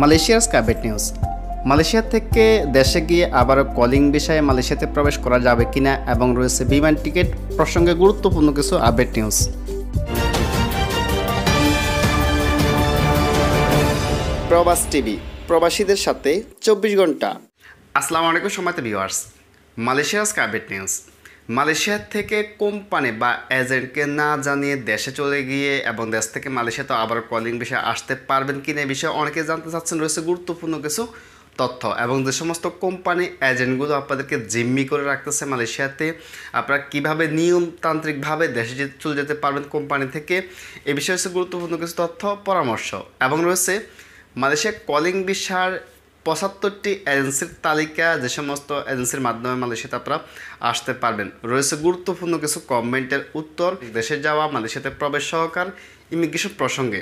মালয়েশিয়ার স্কাবেট news Malaysia থেকে দেশে গিয়ে আবারও কলিং বিষয়ে মালয়েশিয়াতে প্রবেশ করা যাবে কিনা এবং রয়েছে বিমান টিকিট প্রসঙ্গে গুরুত্বপূর্ণ কিছু আপডেট নিউজ প্রবাস টিভি, প্রবাসীদের সাথে চব্বিশ ঘণ্টা। আসসালামু আলাইকুম সময়তে ভিউয়ার্স মালয়েশিয়ার স্কাবেট নিউজ মালয়েশিয়া থেকে কোম্পানি বা এজেন্টকে না জানিয়ে দেশে চলে গিয়ে এবং দেশ থেকে মালয়েশিয়া তো আবার কলিং বিষয়ে আসতে পারবেন কিনা এই বিষয়ে অনেকে জানতে চাচ্ছেন, রয়েছে গুরুত্বপূর্ণ কিছু তথ্য। এবং যে সমস্ত কোম্পানি এজেন্টগুলো আপনাদেরকে জিম্মি করে রাখতেছে মালয়েশিয়াতে, আপনারা কীভাবে নিয়মতান্ত্রিকভাবে দেশে চলে যেতে পারবেন কোম্পানি থেকে এ বিষয়ে হচ্ছে গুরুত্বপূর্ণ কিছু তথ্য, পরামর্শ। এবং রয়েছে মালয়েশিয়া কলিং বিষয়ের পঁচাত্তরটি এজেন্সির তালিকা যে সমস্ত এজেন্সির মাধ্যমে মালয়েশিয়াতে আপনারা আসতে পারবেন। রয়েছে গুরুত্বপূর্ণ কিছু কমেন্টের উত্তর, দেশে যাওয়া, মালয়েশিয়াতে প্রবেশ সহকার, ইমিগ্রেশন প্রসঙ্গে।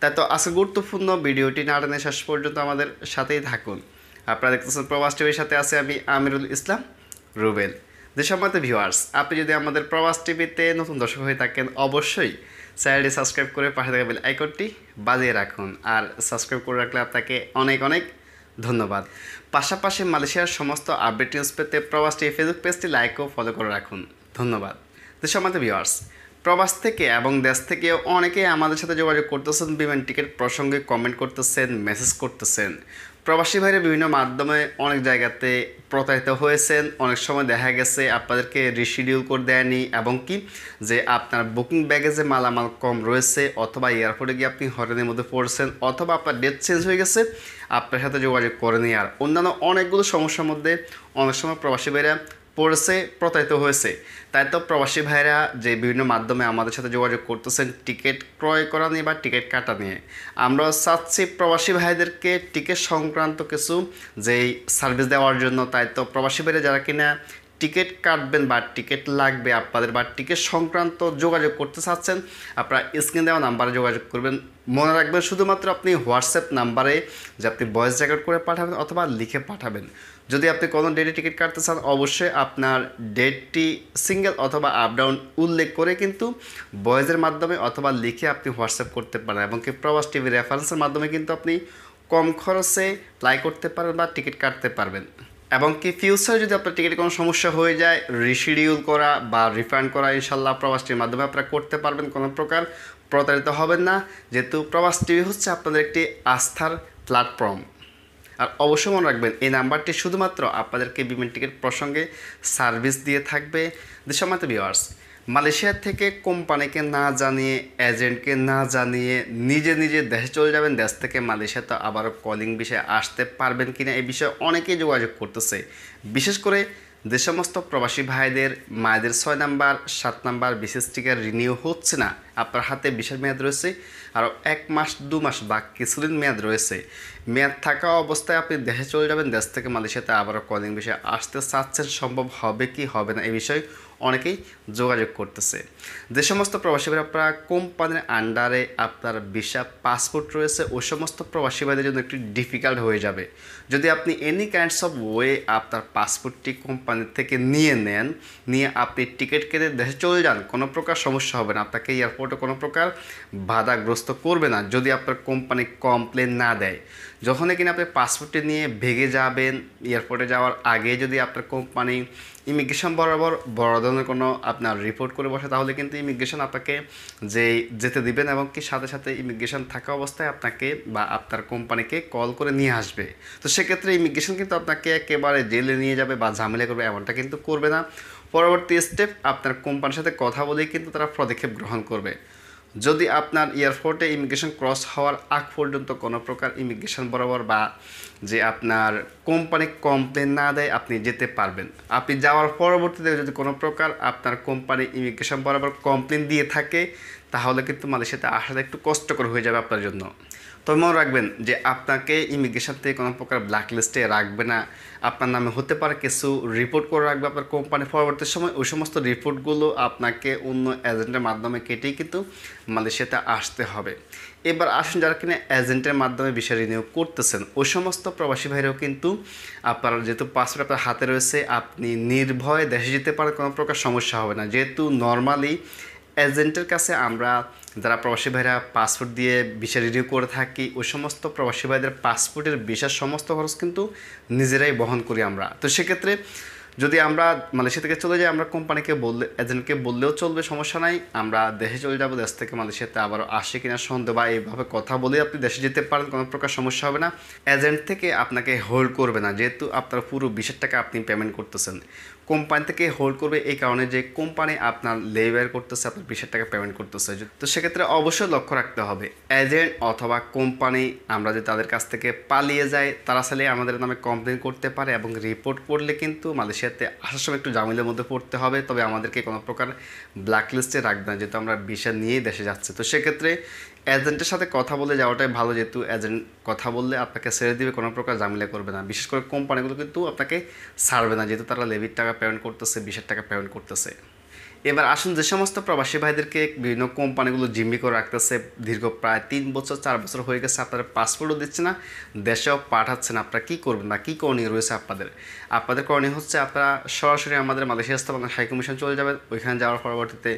তাই তো আজকে গুরুত্বপূর্ণ ভিডিওটি না টেনে শেষ পর্যন্ত আমাদের সাথেই থাকুন। আপনারা দেখতেছেন প্রবাস টিভির সাথে আছে আমি আমিরুল ইসলাম, রুবেল। যে সময়তে ভিউয়ার্স আপনি যদি আমাদের প্রবাস টিভিতে নতুন দর্শক হয়ে থাকেন, অবশ্যই চ্যানেলটি সাবস্ক্রাইব করে পাশে থাকা বেল আইকনটি বাজিয়ে রাখুন। আর সাবস্ক্রাইব করে রাখলে আপনাকে অনেক অনেক ধন্যবাদ। পাশাপাশি মালয়েশিয়ার সমস্ত আপডেট নিউজ পেতে প্রবাসটি ফেসবুক পেজটি লাইক ও ফলো করে রাখুন। ধন্যবাদ। দেশ আমাদের ভিউয়ার্স প্রবাস থেকে এবং দেশ থেকে অনেকেই আমাদের সাথে যোগাযোগ করতেছেন, বিমান টিকিট প্রসঙ্গে কমেন্ট করতেছেন মেসেজ করতেছেন। প্রবাসী ভাইরা বিভিন্ন মাধ্যমে অনেক জায়গাতে প্রতারিত হয়েছেন, অনেক সময় দেখা গেছে আপনাদেরকে রিশিডিউল করে দেয়নি, এবং কি যে আপনার বুকিং ব্যাগেজে মালামাল কম রয়েছে, অথবা এয়ারপোর্টে গিয়ে আপনি হরেনের মধ্যে পড়ছেন, অথবা আপনার ডেট চেঞ্জ হয়ে গেছে, আপনার সাথে যোগাযোগ করেনি। আর অন্যান্য অনেকগুলো সমস্যার মধ্যে অনেক সময় প্রবাসী ভাইরা পড়েছে, প্রতারিত হয়েছে। তাই তো প্রবাসী ভাইরা যে বিভিন্ন মাধ্যমে আমাদের সাথে যোগাযোগ করতেছেন, টিকিট ক্রয় করা নিয়ে বা টিকিট কাটা নিয়ে। আমরা চাচ্ছি প্রবাসী ভাইদেরকে টিকিট সংক্রান্ত কিছু যেই সার্ভিস দেওয়ার জন্য। তাই তো প্রবাসী ভাইরা যারা কিনা টিকিট কাটবেন বা টিকিট লাগবে আপনাদের বা টিকিট সংক্রান্ত যোগাযোগ করতে চাচ্ছেন, আপনারা স্ক্রিন দেওয়া নাম্বারে যোগাযোগ করবেন। মনে রাখবেন শুধুমাত্র আপনি হোয়াটসঅ্যাপ নাম্বারে যে আপনি ভয়েস রেকর্ড করে পাঠাবেন অথবা লিখে পাঠাবেন। যদি আপনি কোনো ডেটে টিকিট কাটতে চান, অবশ্যই আপনার ডেটটি সিঙ্গেল অথবা আপ ডাউন উল্লেখ করে কিন্তু ভয়েসের মাধ্যমে অথবা লিখে আপনি হোয়াটসঅ্যাপ করতে পারেন এবং কি প্রবাস টিভি রেফারেন্সের মাধ্যমে কিন্তু আপনি কম খরচে প্লাই করতে পারেন বা টিকিট কাটতে পারবেন। এবং কি ফিউচারে যদি আপনার টিকিটে কোনো সমস্যা হয়ে যায় রিশিডিউল করা বা রিফান্ড করা ইনশাল্লাহ প্রবাসটির মাধ্যমে আপনারা করতে পারবেন কোনো প্রকার। প্রতারিত হবেন না, যেহেতু প্রবাস টিভি হচ্ছে আপনাদের একটি আস্থার প্ল্যাটফর্ম আর অবশ্যই মনে রাখবেন, এই নাম্বারটি শুধুমাত্র আপনাদেরকে বিমান টিকিট প্রসঙ্গে সার্ভিস দিয়ে থাকবে। দেশমাত্র ভিওয়ার্স মালয়েশিয়া থেকে কোম্পানিকে না জানিয়ে, এজেন্টকে না জানিয়ে নিজে নিজে দেশে চলে যাবেন, দেশ থেকে মালয়েশিয়াতে আবারও কলিং বিষয়ে আসতে পারবেন কিনা এই বিষয়ে অনেকেই যোগাযোগ করতেছে। বিশেষ করে যে সমস্ত প্রবাসী ভাইদের, মায়েদের ছয় নাম্বার, সাত নাম্বার বিশেষ টিকার রিনিউ হচ্ছে না, আপনার হাতে বিশেষ মেয়াদ রয়েছে আরও এক মাস, দু মাস বা কিছুদিন মেয়াদ রয়েছে। মেয়াদ থাকা অবস্থায় আপনি দেশে চলে যাবেন, দেশ থেকে মালয়েশিয়াতে আবারও কলিং বিষয়ে আসতে চাচ্ছেন, সম্ভব হবে কি হবে না এই বিষয়ে অনেকেই যোগাযোগ করতেছে। যে সমস্ত প্রবাসী ভাই আপনারা কোম্পানির আন্ডারে আপনার ভিসা, পাসপোর্ট রয়েছে, ওই সমস্ত প্রবাসী ভাইদের জন্য একটু ডিফিকাল্ট হয়ে যাবে। যদি আপনি এনি কাইন্ডস অফ ওয়ে আপনার পাসপোর্টটি কোম্পানির থেকে নিয়ে নেন, নিয়ে আপনি টিকিট কেটে দেশে চলে যান, কোনো প্রকার সমস্যা হবে না। আপনাকে এয়ারপোর্টে কোনো প্রকার বাধাগ্রস্ত করবে না, যদি আপনার কোম্পানি কমপ্লেন না দেয়। যখনই কিনা আপনি পাসপোর্টটি নিয়ে ভেগে যাবেন এয়ারপোর্টে যাওয়ার আগে যদি আপনার কোম্পানি ইমিগ্রেশন বরাবর বড় ধরনের কোনো আপনার রিপোর্ট করে বসে, তাহলে কিন্তু ইমিগ্রেশন আপনাকে যে যেতে দিবেন এবং কি সাথে সাথে ইমিগ্রেশন থাকা অবস্থায় আপনাকে বা আপনার কোম্পানিকে কল করে নিয়ে আসবে। তো সেক্ষেত্রে ইমিগ্রেশন কিন্তু আপনাকে একেবারে জেলে নিয়ে যাবে বা ঝামেলা করবে, এমনটা কিন্তু করবে না। পরবর্তী স্টেপ আপনার কোম্পানির সাথে কথা বলেই কিন্তু তারা পদক্ষেপ গ্রহণ করবে। যদি আপনার এয়ারপোর্টে ইমিগ্রেশন ক্রস হওয়ার আগ পর্যন্ত কোনো প্রকার ইমিগ্রেশন বরাবর বা যে আপনার কোম্পানি কমপ্লেন না দেয়, আপনি যেতে পারবেন। আপনি যাওয়ার পরবর্তীতে যদি কোনো প্রকার আপনার কোম্পানি ইমিগ্রেশন বরাবর কমপ্লেন দিয়ে থাকে তাহলে কিন্তু মালয়েশিয়াতে আসাটা একটু কষ্টকর হয়ে যাবে আপনার জন্য। তবে মনে রাখবেন যে আপনাকে ইমিগ্রেশন থেকে কোনো প্রকার ব্ল্যাক লিস্টে রাখবে না। আপনার নামে হতে পারে কিছু রিপোর্ট করে রাখবে আপনার কোম্পানি পরবর্তী সময়। ওই সমস্ত রিপোর্টগুলো আপনাকে অন্য এজেন্টের মাধ্যমে কেটেই কিন্তু মালয়েশিয়াতে আসতে হবে। এবার আসুন যারা কিনা এজেন্টের মাধ্যমে বিষয় রিনিউ করতেছেন, ওই সমস্ত প্রবাসী ভাইরাও কিন্তু আপনার যেহেতু পাসপোর্ট আপনার হাতে রয়েছে, আপনি নির্ভয়ে দেশে যেতে পারেন, কোনো প্রকার সমস্যা হবে না। যেহেতু নর্মালি এজেন্টের কাছে আমরা যারা প্রবাসী ভাইরা পাসপোর্ট দিয়ে ভিসা রিনিউ করে থাকি ওই সমস্ত প্রবাসী ভাইদের পাসপোর্টের ভিসার সমস্ত খরচ কিন্তু নিজেরাই বহন করি আমরা। তো সেক্ষেত্রে যদি আমরা মালয়েশিয়া থেকে চলে যাই, আমরা কোম্পানিকে বললে এজেন্টকে বললেও চলবে, সমস্যা নাই। আমরা দেশে চলে যাব, দেশ থেকে মালয়েশিয়াতে আবারও আসে কিনা সন্দেহ বা এইভাবে কথা বলে আপনি দেশে যেতে পারেন, কোনো প্রকার সমস্যা হবে না। এজেন্ট থেকে আপনাকে হোল্ড করবে না, যেহেতু আপনার পুরো বিশের টাকা আপনি পেমেন্ট করতেছেন। কোম্পানি থেকে হোল্ড করবে এই কারণে যে কোম্পানি আপনার লেবার করতেছে, আপনার বিশের টাকা পেমেন্ট করতেছে। তো সেক্ষেত্রে অবশ্যই লক্ষ্য রাখতে হবে এজেন্ট অথবা কোম্পানি আমরা যদি তাদের কাছ থেকে পালিয়ে যাই তারা চাইলে আমাদের নামে কমপ্লেন করতে পারে এবং রিপোর্ট করলে কিন্তু মালয়েশিয়াতে আসার সময় একটু জামিলের মধ্যে পড়তে হবে। তবে আমাদেরকে কোনো প্রকার ব্ল্যাক লিস্টে রাখবে না, যেহেতু আমরা ভিসা নিয়েই দেশে যাচ্ছে। তো সেক্ষেত্রে এজেন্টের সাথে কথা বলে যাওয়াটাই ভালো, যেহেতু এজেন্ট কথা বললে আপনাকে ছেড়ে দিবে, কোনো প্রকার জামিলা করবে না। বিশেষ করে কোম্পানিগুলো কিন্তু আপনাকে ছাড়বে না, যেহেতু তারা লেবির টাকা পেমেন্ট করতেছে, বিশের টাকা পেমেন্ট করতেছে। এবার আসুন, যে সমস্ত প্রবাসী ভাইদেরকে বিভিন্ন কোম্পানিগুলো জিম্মি করে রাখতেছে, দীর্ঘ প্রায় তিন বছর, চার বছর হয়ে গেছে আপনারা পাসপোর্টও দিচ্ছে না, দেশেও পাঠাচ্ছেন। আপনারা কী করবেন না? কী করণীয় রয়েছে আপনাদের? আপনাদের করণীয় হচ্ছে আপনারা সরাসরি আমাদের মালয়েশিয়া স্থাপনা হাই কমিশন চলে যাবেন। ওইখানে যাওয়ার পরবর্তীতে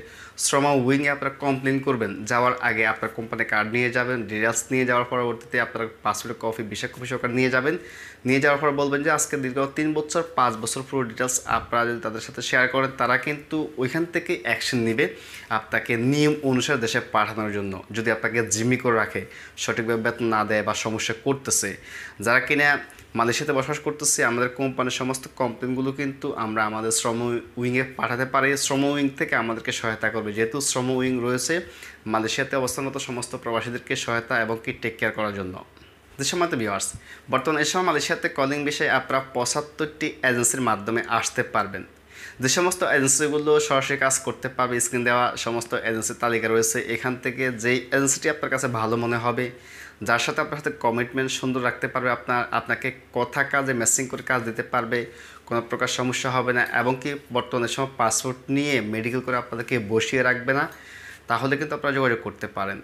শ্রম উইংয়ে আপনারা কমপ্লেন করবেন। যাওয়ার আগে আপনার কোম্পানি কার্ড নিয়ে যাবেন ডিটেলস নিয়ে যাওয়ার পরবর্তীতে আপনার পাসপোর্ট কপি বিশা কপি নিয়ে যাবেন। নিয়ে যাওয়ার পর বলবেন যে আজকে দীর্ঘ তিন বছর, পাঁচ বছর পুরো ডিটেলস আপনারা যদি তাদের সাথে শেয়ার করেন, তারা কিন্তু ওইখান থেকে অ্যাকশন নেবে আপনাকে নিয়ম অনুসারে দেশে পাঠানোর জন্য। যদি আপনাকে জিম্মি করে রাখে, সঠিকভাবে বেতন না দেয় বা সমস্যা করতেছে, যারা কিনা মালয়েশিয়াতে বসবাস করতেছি, আমাদের কোম্পানির সমস্ত কমপ্লেনগুলো কিন্তু আমরা আমাদের শ্রম উইংয়ে পাঠাতে পারি। শ্রম উইং থেকে আমাদেরকে সহায়তা করবে। যেহেতু শ্রম উইং রয়েছে, মালয়েশিয়াতে অবস্থানরত সমস্ত প্রবাসীদেরকে সহায়তা এবং কি টেক কেয়ার করার জন্য। দেশমাতে ভিওয়ার্স বর্তমানে এই সময় মালয়েশিয়াতে কলিং বিষয়ে আপনারা পঁচাত্তরটি এজেন্সির মাধ্যমে আসতে পারবেন। যে সমস্ত এজেন্সিগুলো সরাসরি কাজ করতে পারবে স্ক্রিন দেওয়া সমস্ত এজেন্সির তালিকা রয়েছে, এখান থেকে যেই এজেন্সিটি আপনার কাছে ভালো মনে হবে, যার সাথে আপনার সাথে কমিটমেন্ট সুন্দর রাখতে পারবে, আপনার, আপনাকে কথা কাজে ম্যাচিং করে কাজ দিতে পারবে, কোনো প্রকার সমস্যা হবে না, এবং কি বর্তমানে সময় পাসপোর্ট নিয়ে মেডিকেল করে আপনাদেরকে বসিয়ে রাখবে না তাহলে কিন্তু আপনারা যোগাযোগ করতে পারেন।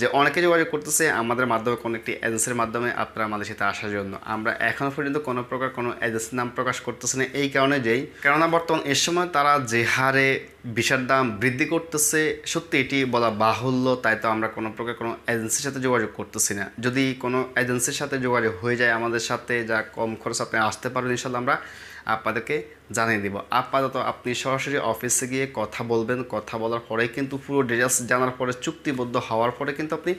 যে অনেকে যোগাযোগ করতেছে, আমাদের মাধ্যমে কোনো একটি এজেন্সির মাধ্যমে আপনারা আমাদের সাথে আসার জন্য। আমরা এখনও পর্যন্ত কোনো প্রকার কোনো এজেন্সির নাম প্রকাশ করতেছে না এই কারণে যেই। কেননা বর্তমান এর সময় তারা যে হারে বিষার দাম বৃদ্ধি করতেছে, সত্যি এটি বলা বাহুল্য, তাই তো আমরা কোনো প্রকার কোনো এজেন্সির সাথে যোগাযোগ করতেছি না। যদি কোনো এজেন্সির সাথে যোগাযোগ হয়ে যায় আমাদের সাথে, যা কম খরচ আপনি আসতে পারবেন ইনশাল্লাহ আমরা আপনাদেরকে জানিয়ে দিব। আপাতত আপনি সরাসরি অফিসে গিয়ে কথা বলবেন, কথা বলার পরে কিন্তু পুরো ডিটেলস জানার পরে চুক্তিবদ্ধ হওয়ার পরে কিন্তু আপনি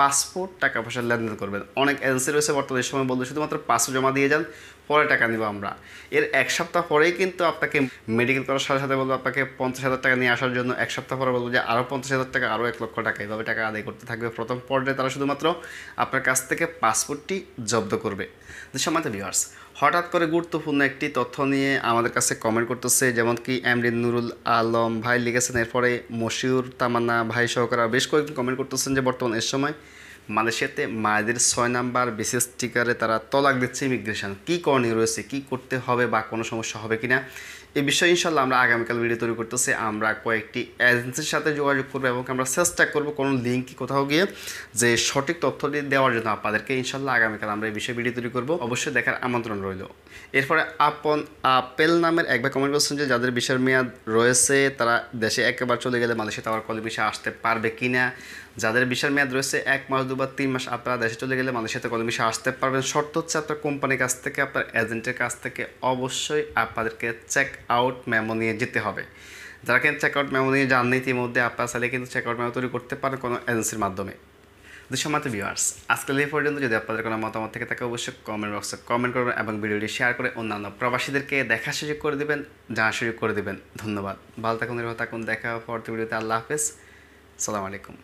পাসপোর্ট, টাকা পয়সা লেনদেন করবেন। অনেক এজেন্সি রয়েছে বর্তমানে সময় বলতে শুধুমাত্র পাসপোর্ট জমা দিয়ে যান, পরে টাকা নিব আমরা। এর এক সপ্তাহ পরেই কিন্তু আপনাকে মেডিকেল করার সাথে সাথে বলব, আপনাকে পঞ্চাশ হাজার টাকা নিয়ে আসার জন্য এক সপ্তাহ পরে বলব যে আরও পঞ্চাশ হাজার টাকা আরও এক লক্ষ টাকা এইভাবে টাকা আদায় করতে থাকবে। প্রথম পর্যায়ে তারা শুধুমাত্র আপনার কাছ থেকে পাসপোর্টটি জব্দ করবে। সম্মানিত ভিউয়ার্স হঠাৎ করে গুরুত্বপূর্ণ একটি তথ্য নিয়ে আমাদের কাছে কমেন্ট করতেছে, যেমন কি এমডি নুরুল আলম ভাই লিখেছেন, এরপরে মশিউর তামান্না ভাই সহকারে বেশ কয়েকজন কমেন্ট করতেছেন যে বর্তমান এর সময় মালয়েশিয়াতে মায়েদের ছয় নাম্বার বিশেষ টিকারে তারা তলাক দিচ্ছে ইমিগ্রেশন কী করণীয় রয়েছে? কী করতে হবে বা কোনো সমস্যা হবে কি না এই বিষয়ে ইনশাল্লাহ আমরা আগামীকাল ভিডিও তৈরি করতেছি। আমরা কয়েকটি এজেন্সির সাথে যোগাযোগ করব এবং আমরা চেষ্টা করব কোনো লিঙ্ক কোথাও গিয়ে যে সঠিক তথ্যটি দেওয়ার জন্য আপনাদেরকে ইনশাল্লাহ আগামীকাল আমরা এই বিষয়ে ভিডিও তৈরি করব। অবশ্যই দেখার আমন্ত্রণ রইল। এরপরে আপন আপেল নামের একবার কমেন্ট করছেন যে, যাদের বিষয়ের মেয়াদ রয়েছে, তারা দেশে একেবারে চলে গেলে মালয়েশিয়াতে আবার কলে বিষয়ে আসতে পারবে কি না যাদের বিশাল মেয়াদ রয়েছে এক মাস, দুবার তিন মাস, আপনারা দেশে চলে গেলে মালয়েশিয়াতে কলে বিষয়ে আসতে পারবেন। শর্ত হচ্ছে আপনার কোম্পানির কাছ থেকে, আপনার এজেন্টের কাছ থেকে অবশ্যই আপনাদেরকে চেক আউট মেমো নিয়ে যেতে হবে। যারা কিন্তু চেক আউট মেমো নিয়ে যাননি, ইতিমধ্যে আপনারা চাইলে কিন্তু চেক আউট মেমো তৈরি করতে পারেন কোনো এজেন্সির মাধ্যমে। দুঃসমাত ভিউয়ার্স আজকাল এই পর্যন্ত। যদি আপনাদের কোনো মতামত থেকে থাকে, অবশ্যই কমেন্ট বক্সে কমেন্ট করবেন এবং ভিডিওটি শেয়ার করে অন্যান্য প্রবাসীদেরকে দেখা সুযোগ করে দেবেন, জানা সুযোগ করে দেবেন। ধন্যবাদ। ভালো থাকুন থাকুন। দেখা পরবর্তী ভিডিওতে। আল্লাহ হাফেজ। সালাম আলাইকুম।